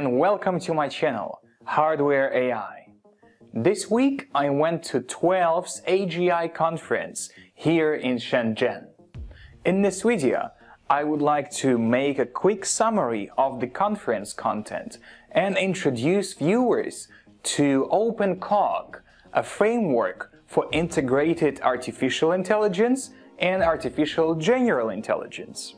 And welcome to my channel, Hardware AI. This week I went to 12's AGI conference here in Shenzhen. In this video, I would like to make a quick summary of the conference content and introduce viewers to OpenCog, a framework for integrated artificial intelligence and artificial general intelligence.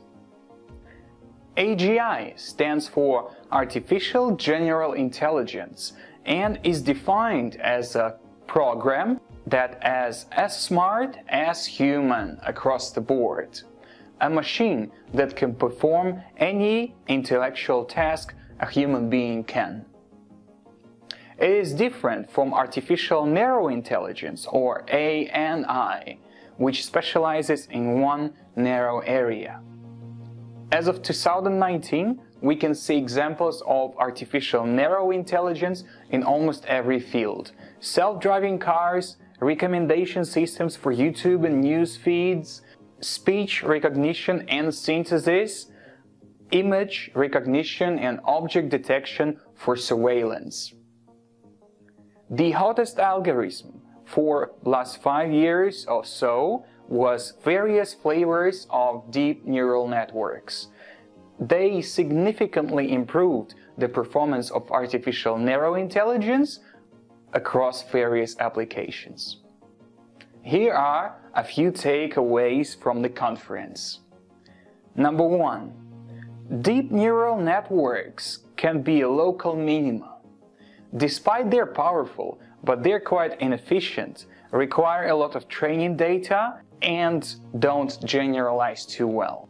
AGI stands for Artificial General Intelligence and is defined as a program that is as smart as human across the board. A machine that can perform any intellectual task a human being can. It is different from artificial narrow intelligence or ANI, which specializes in one narrow area. As of 2019, we can see examples of artificial narrow intelligence in almost every field. Self-driving cars, recommendation systems for YouTube and news feeds, speech recognition and synthesis, image recognition and object detection for surveillance. The hottest algorithm for last five years or so was various flavors of deep neural networks. They significantly improved the performance of artificial narrow intelligence across various applications. Here are a few takeaways from the conference. Number one, deep neural networks can be a local minima. Despite they're powerful, but they're quite inefficient, require a lot of training data, and don't generalize too well.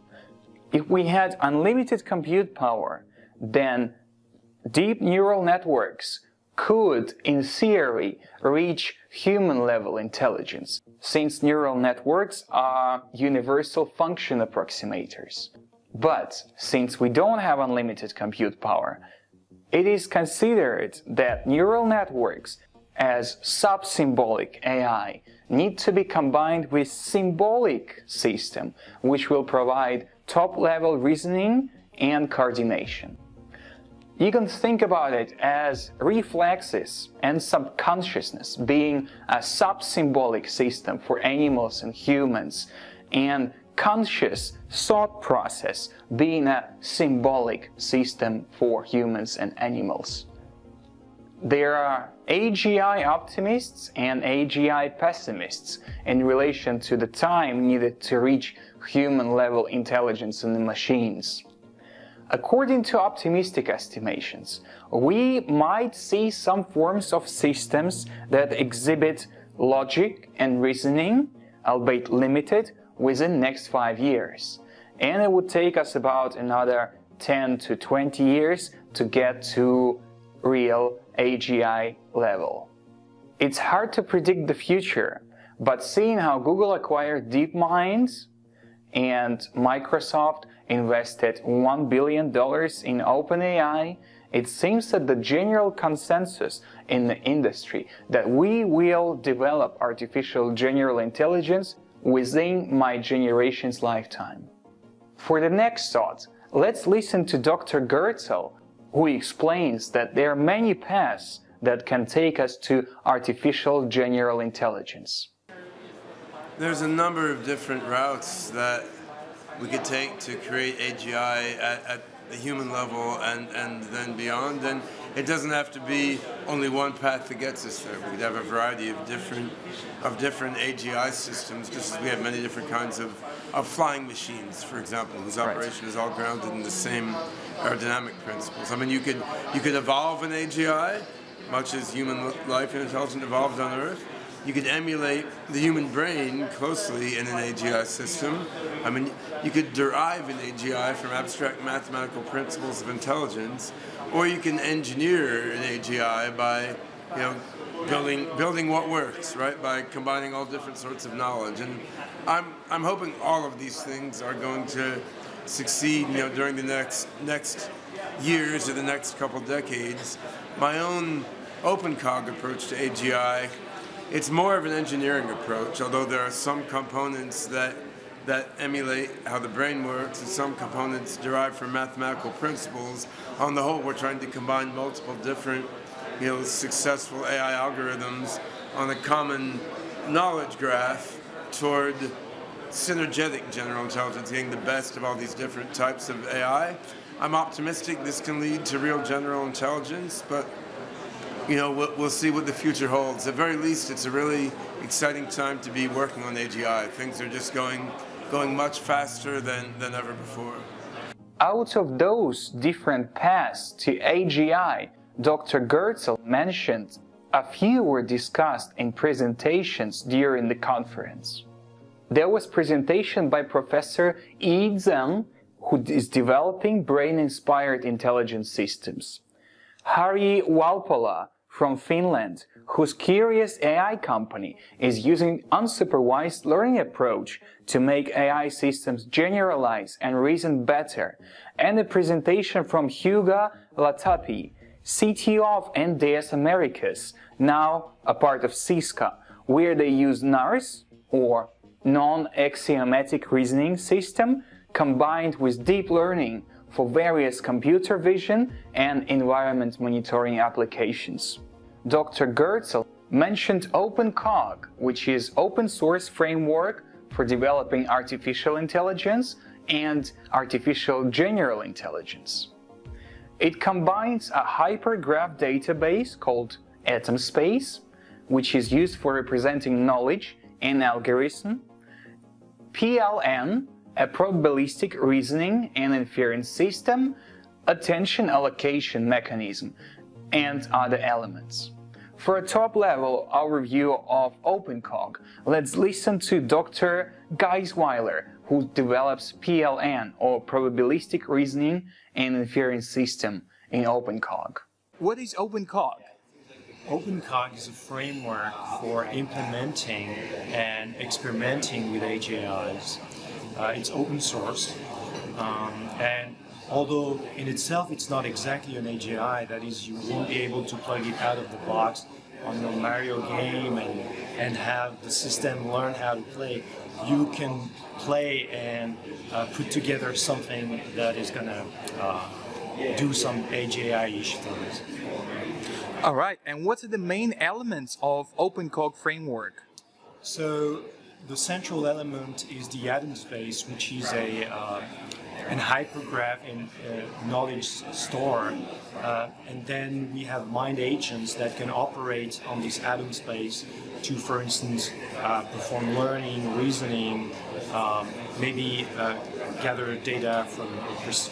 If we had unlimited compute power, then deep neural networks could, in theory, reach human-level intelligence, since neural networks are universal function approximators. But since we don't have unlimited compute power, it is considered that neural networks as sub-symbolic AI need to be combined with symbolic system, which will provide top-level reasoning and coordination. You can think about it as reflexes and subconsciousness being a sub-symbolic system for animals and humans, and conscious thought process being a symbolic system for humans and animals. There are AGI optimists and AGI pessimists in relation to the time needed to reach human-level intelligence in the machines. According to optimistic estimations, we might see some forms of systems that exhibit logic and reasoning, albeit limited, within next five years. And it would take us about another 10 to 20 years to get to real AGI level. It's hard to predict the future, but seeing how Google acquired DeepMind and Microsoft invested $1 billion in OpenAI, it seems that the general consensus in the industry that we will develop artificial general intelligence within my generation's lifetime. For the next thought, let's listen to Dr. Goertzel, who explains that there are many paths that can take us to artificial general intelligence. There's a number of different routes that we could take to create AGI at, at the human level and, and then beyond. And it doesn't have to be only one path that gets us there. We could have a variety of different of different AGI systems, just as we have many different kinds of, of flying machines, for example, whose operation right. is all grounded in the same aerodynamic principles. I mean, you could you could evolve an AGI, much as human life and intelligence evolved on Earth. You could emulate the human brain closely in an AGI system. I mean, you could derive an AGI from abstract mathematical principles of intelligence, or you can engineer an AGI by, you know, building building what works, right? By combining all different sorts of knowledge. And I'm I'm hoping all of these things are going to succeed, you know, during the next next years or the next couple decades. My own OpenCog approach to AGI, it's more of an engineering approach, although there are some components that that emulate how the brain works and some components derived from mathematical principles. On the whole, we're trying to combine multiple different, you know, successful AI algorithms on a common knowledge graph toward synergetic general intelligence, getting the best of all these different types of AI. I'm optimistic this can lead to real general intelligence, but you know, we'll, we'll, see what the future holds. At very least, it's a really exciting time to be working on AGI. Things are just going, going much faster than, than ever before. Out of those different paths to AGI, Dr. Goertzel mentioned a few were discussed in presentations during the conference. There was presentation by Professor Yi Zeng, who is developing brain-inspired intelligence systems. Harri Valpola from Finland, whose Curious AI company is using unsupervised learning approach to make AI systems generalize and reason better, and a presentation from Hugo Latapie, CTO of NDS Americas, now a part of Cisco, where they use NARS, or non-axiomatic reasoning system, combined with deep learning for various computer vision and environment monitoring applications. Dr. Goertzel mentioned OpenCog, which is open source framework for developing artificial intelligence and artificial general intelligence. It combines a hypergraph database called AtomSpace, which is used for representing knowledge and algorithm, PLN, a probabilistic reasoning and inference system, attention allocation mechanism, and other elements. For a top-level overview of OpenCog, let's listen to Dr. Geisweiller, who develops PLN, or Probabilistic Reasoning and Inference System, in OpenCog. What is OpenCog? OpenCog is a framework for implementing and experimenting with AGIs. Uh, it's open source, um, and although in itself it's not exactly an AGI, that is, you won't be able to plug it out of the box on your Mario game and, and have the system learn how to play. You can play and uh, put together something that is going to uh, do some AGI-ish things. All right, and what are the main elements of OpenCog framework? So the central element is the atom space, which is a uh, an hypergraph in uh, knowledge store, uh, and then we have mind agents that can operate on this atom space to, for instance, uh, perform learning, reasoning, um, maybe uh, gather data from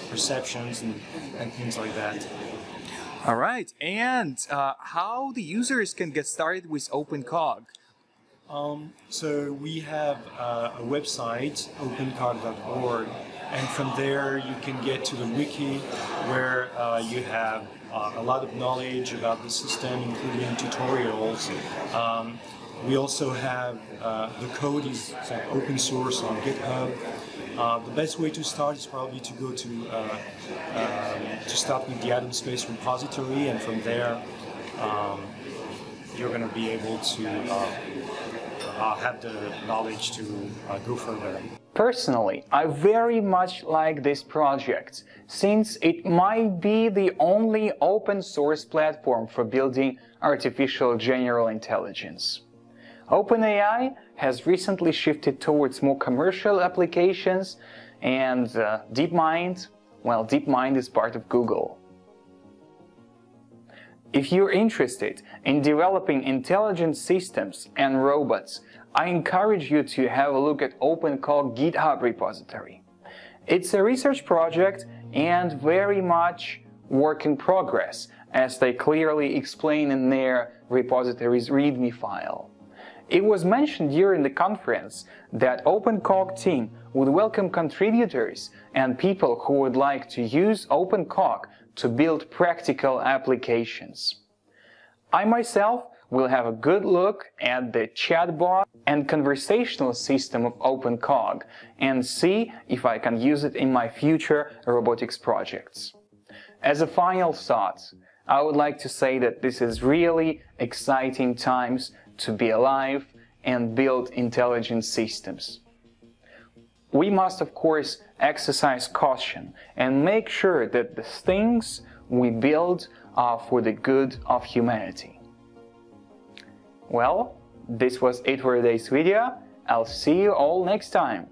perceptions and, and things like that. All right, and uh, how the users can get started with OpenCog? Um, so we have uh, a website, opencog.org, and from there you can get to the wiki where uh, you have uh, a lot of knowledge about the system, including tutorials. Um, we also have uh, the code is open source on GitHub. Uh, the best way to start is probably to go to uh, um, to start with the Atom Space repository, and from there um, you're going to be able to uh, have the knowledge to uh, go further. Personally, I very much like this project, since it might be the only open source platform for building artificial general intelligence. OpenAI has recently shifted towards more commercial applications, and uh, DeepMind, well, DeepMind is part of Google. If you're interested in developing intelligent systems and robots, I encourage you to have a look at OpenCog GitHub repository. It's a research project and very much work in progress, as they clearly explain in their repository's README file. It was mentioned during the conference that OpenCog team would welcome contributors and people who would like to use OpenCog to build practical applications. I myself will have a good look at the chatbot and conversational system of OpenCog and see if I can use it in my future robotics projects. As a final thought, I would like to say that this is really exciting times to be alive and build intelligent systems. we must of course exercise caution and make sure that the things we build are for the good of humanity. Well, this was it for today's video. I'll see you all next time.